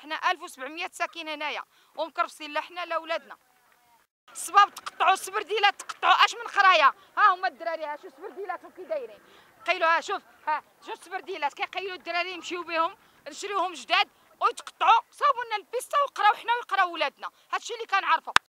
حنا 1700 ساكن هنايا ومكرفسين لا حنا لا ولادنا. الصبابط تقطعوا السبرديلات تقطعوا أش من خرايا. ها هما الدراري ها شو سبرديلاتهم كي دايرين. قيلوا ها شوف ها شوف السبرديلات كيقيلوا الدراري يمشيو بهم نشريوهم جداد ويتقطعوا صاوبوا لنا البيستا نقراو حنا ويقراو ولادنا. هادشي اللي كنعرفو.